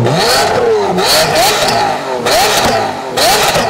Mata! Mata! Mata! Mata! Mata!